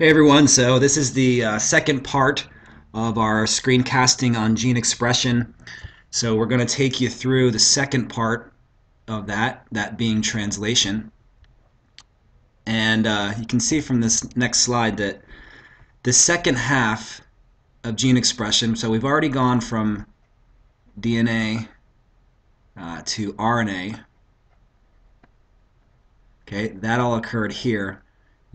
Hey everyone, so this is the uh, second part of our screencasting on gene expression. So we're going to take you through the second part of that, that being translation. And uh, you can see from this next slide that the second half of gene expression, so we've already gone from DNA uh, to RNA. Okay, that all occurred here.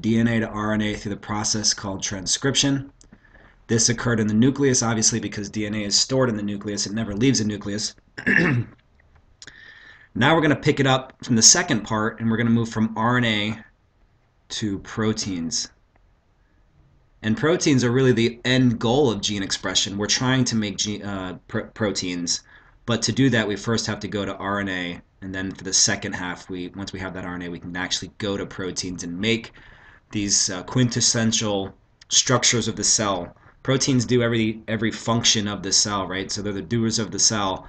DNA to RNA through the process called transcription. This occurred in the nucleus, obviously, because DNA is stored in the nucleus. It never leaves the nucleus. now we're going to pick it up from the second part, and we're going to move from RNA to proteins. And proteins are really the end goal of gene expression. We're trying to make gene, uh, pr proteins, but to do that, we first have to go to RNA, and then for the second half, we once we have that RNA, we can actually go to proteins and make these uh, quintessential structures of the cell. Proteins do every every function of the cell, right? So they're the doers of the cell.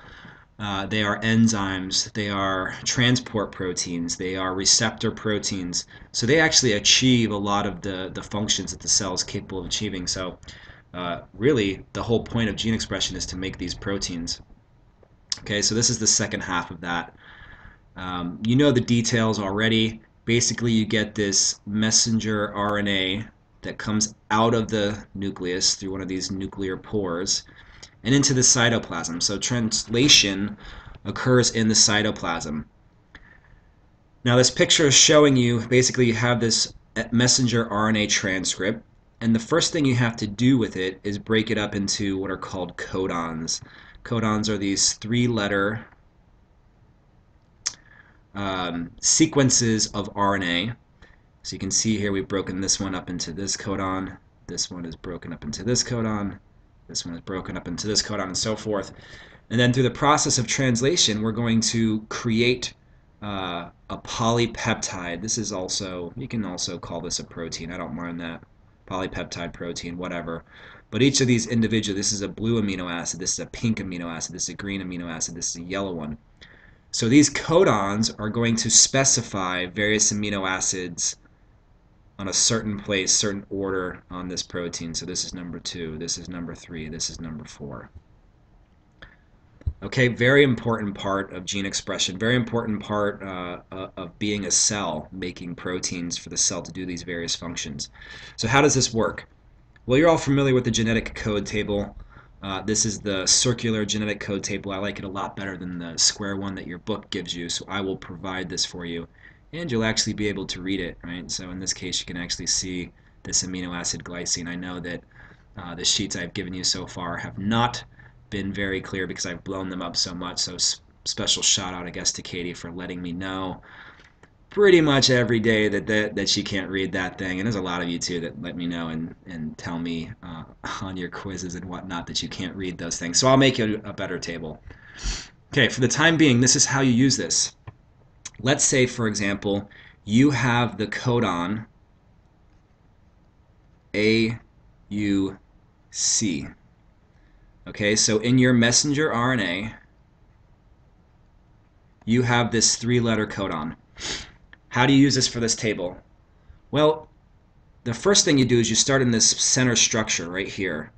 Uh, they are enzymes, they are transport proteins, they are receptor proteins. So they actually achieve a lot of the, the functions that the cell is capable of achieving. So uh, really, the whole point of gene expression is to make these proteins. Okay, so this is the second half of that. Um, you know the details already basically you get this messenger RNA that comes out of the nucleus through one of these nuclear pores and into the cytoplasm. So translation occurs in the cytoplasm. Now this picture is showing you basically you have this messenger RNA transcript and the first thing you have to do with it is break it up into what are called codons. Codons are these three letter um, sequences of RNA. So you can see here we've broken this one up into this codon, this one is broken up into this codon, this one is broken up into this codon, and so forth. And then through the process of translation, we're going to create uh, a polypeptide. This is also, you can also call this a protein, I don't mind that. Polypeptide protein, whatever. But each of these individual, this is a blue amino acid, this is a pink amino acid, this is a green amino acid, this is a yellow one. So these codons are going to specify various amino acids on a certain place, certain order on this protein. So this is number two, this is number three, this is number four. Okay, very important part of gene expression, very important part uh, uh, of being a cell, making proteins for the cell to do these various functions. So how does this work? Well, you're all familiar with the genetic code table. Uh, this is the circular genetic code table. I like it a lot better than the square one that your book gives you, so I will provide this for you. And you'll actually be able to read it, right? So in this case, you can actually see this amino acid glycine. I know that uh, the sheets I've given you so far have not been very clear because I've blown them up so much, so special shout out, I guess, to Katie for letting me know pretty much every day that, that that she can't read that thing and there's a lot of you too that let me know and and tell me uh, on your quizzes and whatnot that you can't read those things. So I'll make you a better table. Okay for the time being this is how you use this. Let's say for example you have the codon A U C. Okay so in your messenger RNA you have this three letter codon. How do you use this for this table? Well, the first thing you do is you start in this center structure right here.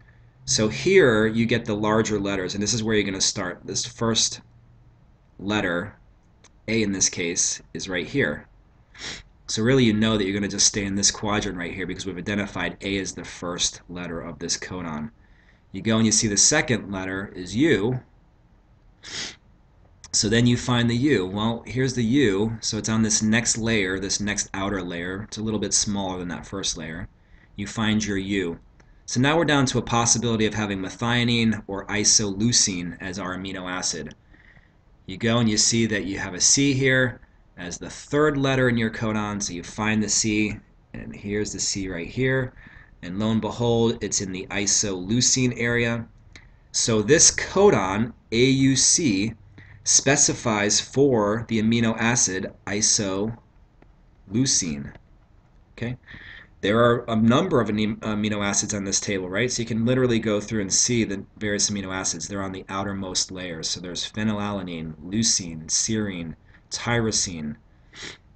So here you get the larger letters, and this is where you're going to start. This first letter, A in this case, is right here. So really you know that you're going to just stay in this quadrant right here because we've identified A as the first letter of this codon. You go and you see the second letter is U, so then you find the U. Well, here's the U, so it's on this next layer, this next outer layer. It's a little bit smaller than that first layer. You find your U. So now we're down to a possibility of having methionine or isoleucine as our amino acid. You go and you see that you have a C here as the third letter in your codon, so you find the C, and here's the C right here. And lo and behold, it's in the isoleucine area. So this codon, AUC, specifies for the amino acid isoleucine. Okay, there are a number of amino acids on this table, right? So you can literally go through and see the various amino acids. They're on the outermost layers. So there's phenylalanine, leucine, serine, tyrosine.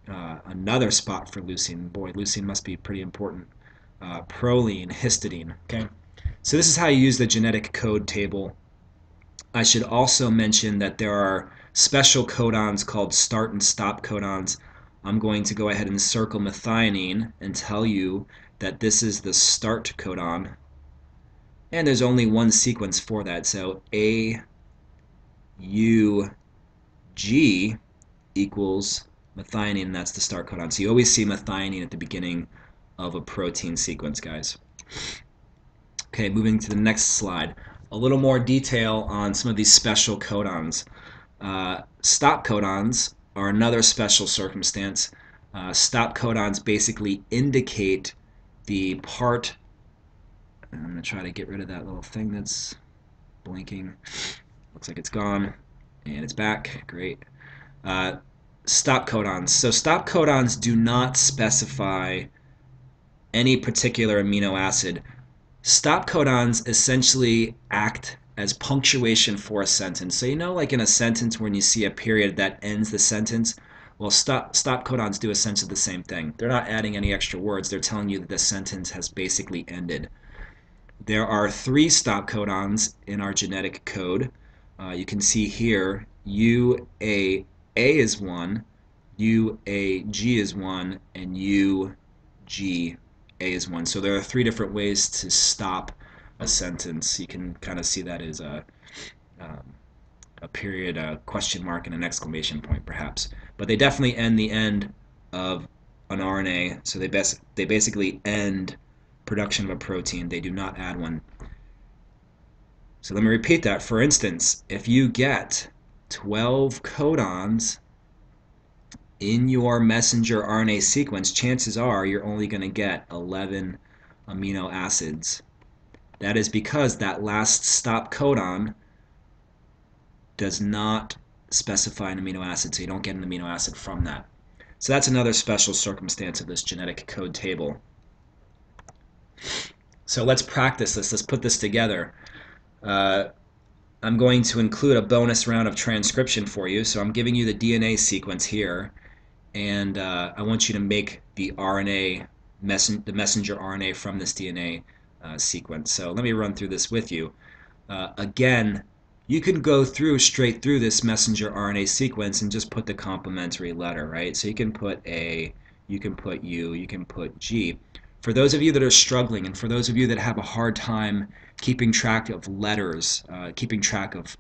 Uh, another spot for leucine. Boy, leucine must be pretty important. uh, proline, histidine. Okay, so this is how you use the genetic code table. I should also mention that there are special codons called start and stop codons. I'm going to go ahead and circle methionine and tell you that this is the start codon. And there's only one sequence for that, so A, U, G equals methionine, that's the start codon. So you always see methionine at the beginning of a protein sequence, guys. Okay, moving to the next slide. A little more detail on some of these special codons. Uh, stop codons are another special circumstance. Uh, stop codons basically indicate the part. I'm going to try to get rid of that little thing that's blinking. Looks like it's gone. And it's back. Great. Uh, stop codons. So stop codons do not specify any particular amino acid. Stop codons essentially act as punctuation for a sentence. So you know like in a sentence when you see a period that ends the sentence, well stop, stop codons do essentially the same thing. They're not adding any extra words, they're telling you that the sentence has basically ended. There are three stop codons in our genetic code. Uh, you can see here UAA is one, UAG is one, and UG a is 1. So there are three different ways to stop a sentence. You can kind of see that as a, um, a period, a question mark, and an exclamation point, perhaps. But they definitely end the end of an RNA, so they, best, they basically end production of a protein. They do not add one. So let me repeat that. For instance, if you get 12 codons in your messenger RNA sequence, chances are you're only going to get 11 amino acids. That is because that last stop codon does not specify an amino acid, so you don't get an amino acid from that. So that's another special circumstance of this genetic code table. So let's practice this. Let's put this together. Uh, I'm going to include a bonus round of transcription for you. So I'm giving you the DNA sequence here and uh, I want you to make the RNA, messen the messenger RNA from this DNA uh, sequence. So let me run through this with you. Uh, again, you can go through straight through this messenger RNA sequence and just put the complementary letter, right? So you can put A, you can put U, you can put G. For those of you that are struggling and for those of you that have a hard time keeping track of letters, uh, keeping track of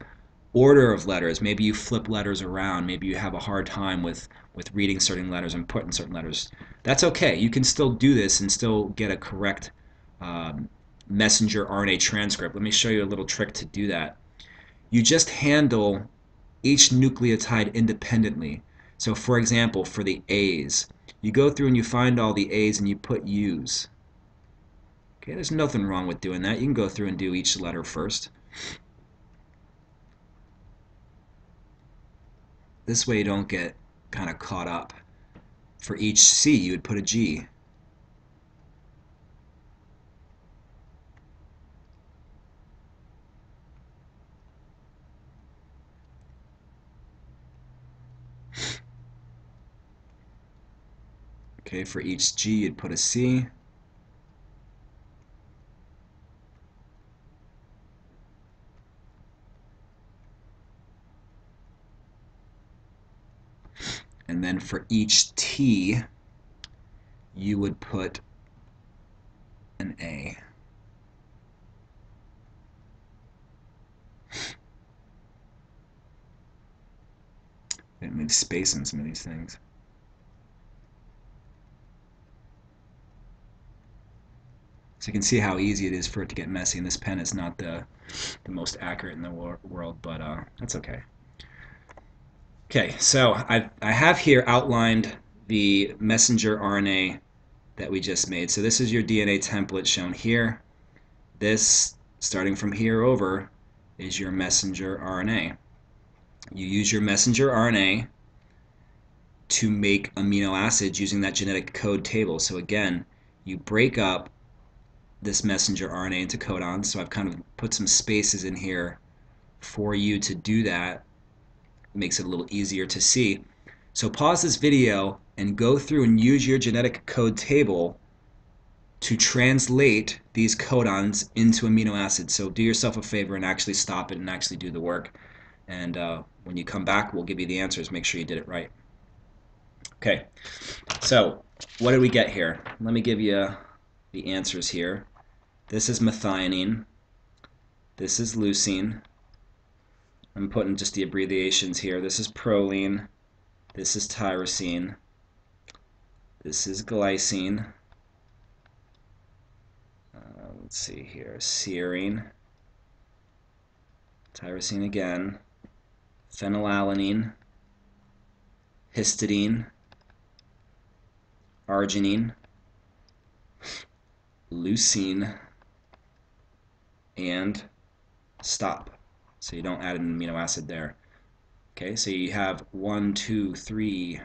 order of letters. Maybe you flip letters around. Maybe you have a hard time with, with reading certain letters and putting certain letters. That's okay. You can still do this and still get a correct um, messenger RNA transcript. Let me show you a little trick to do that. You just handle each nucleotide independently. So for example, for the A's, you go through and you find all the A's and you put U's. Okay, there's nothing wrong with doing that. You can go through and do each letter first. This way you don't get kind of caught up. For each C, you would put a G. Okay, for each G, you'd put a C. and then for each t you would put an A. It moves space in some of these things. So you can see how easy it is for it to get messy, and this pen is not the, the most accurate in the wor world, but uh, that's okay. Okay, so I, I have here outlined the messenger RNA that we just made. So this is your DNA template shown here. This, starting from here over, is your messenger RNA. You use your messenger RNA to make amino acids using that genetic code table. So again, you break up this messenger RNA into codons. So I've kind of put some spaces in here for you to do that makes it a little easier to see. So pause this video and go through and use your genetic code table to translate these codons into amino acids. So do yourself a favor and actually stop it and actually do the work. And uh, when you come back, we'll give you the answers. Make sure you did it right. Okay, so what did we get here? Let me give you the answers here. This is methionine. This is leucine. I'm putting just the abbreviations here. This is proline. This is tyrosine. This is glycine. Uh, let's see here. Serine. Tyrosine again. Phenylalanine. Histidine. Arginine. Leucine. And stop. So you don't add an amino acid there. Okay, so you have one, two, three,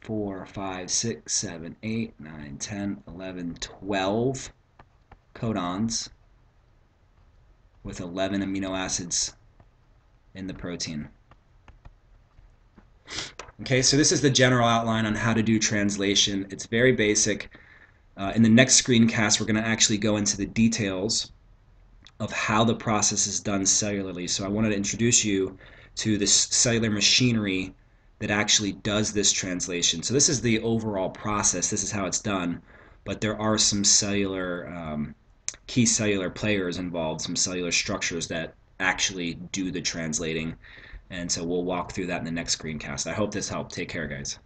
four, five, six, seven, eight, nine, ten, eleven, twelve codons with 11 amino acids in the protein. Okay, so this is the general outline on how to do translation. It's very basic. Uh, in the next screencast, we're going to actually go into the details of how the process is done cellularly. So I wanted to introduce you to this cellular machinery that actually does this translation. So this is the overall process. This is how it's done. But there are some cellular, um, key cellular players involved, some cellular structures that actually do the translating. And so we'll walk through that in the next screencast. I hope this helped. Take care, guys.